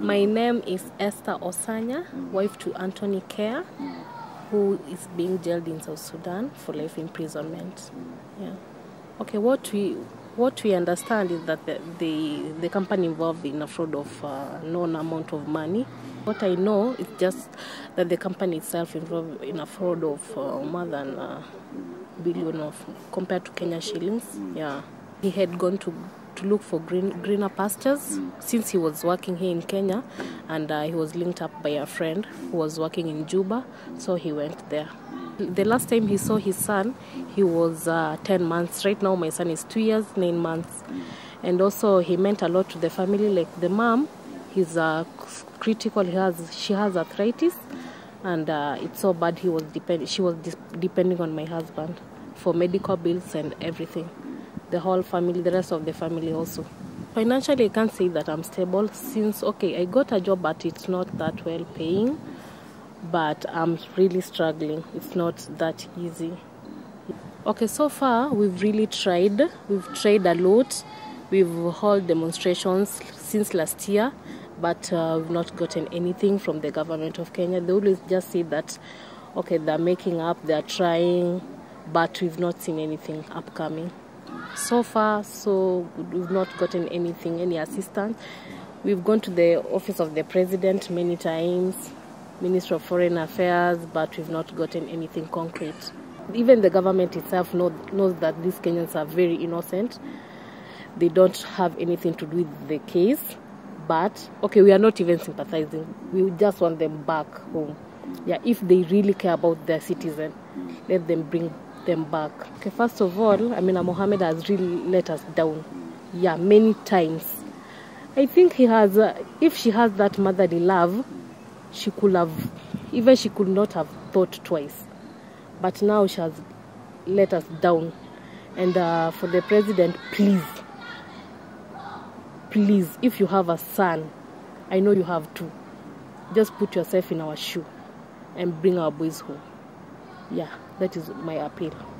My name is Esther Osanya, wife to Anthony Care, who is being jailed in South Sudan for life imprisonment. Yeah. Okay, what we what we understand is that the the, the company involved in a fraud of uh, known amount of money. What I know is just that the company itself involved in a fraud of uh, more than a billion of compared to Kenya shillings. Yeah, he had gone to to look for green, greener pastures since he was working here in Kenya and uh, he was linked up by a friend who was working in Juba, so he went there. The last time he saw his son, he was uh, 10 months. Right now, my son is 2 years, 9 months. And also, he meant a lot to the family. Like the mom, he's uh, critical. He has, she has arthritis, and uh, it's so bad. He was depend, she was depending on my husband for medical bills and everything the whole family, the rest of the family also. Financially, I can't say that I'm stable since, okay, I got a job, but it's not that well paying. But I'm really struggling. It's not that easy. Okay, so far we've really tried. We've tried a lot. We've held demonstrations since last year, but uh, we've not gotten anything from the government of Kenya. They always just say that, okay, they're making up, they're trying, but we've not seen anything upcoming so far so we've not gotten anything any assistance. We've gone to the office of the president many times ministry of foreign affairs but we've not gotten anything concrete. Even the government itself know, knows that these kenyans are very innocent. They don't have anything to do with the case but okay we are not even sympathizing. We just want them back home. Yeah if they really care about their citizen let them bring them back. Okay, first of all, I mean, Mohamed has really let us down. Yeah, many times. I think he has, uh, if she has that motherly love, she could have, even she could not have thought twice. But now she has let us down. And uh, for the president, please, please, if you have a son, I know you have two, just put yourself in our shoe and bring our boys home. Yeah, that is my appeal.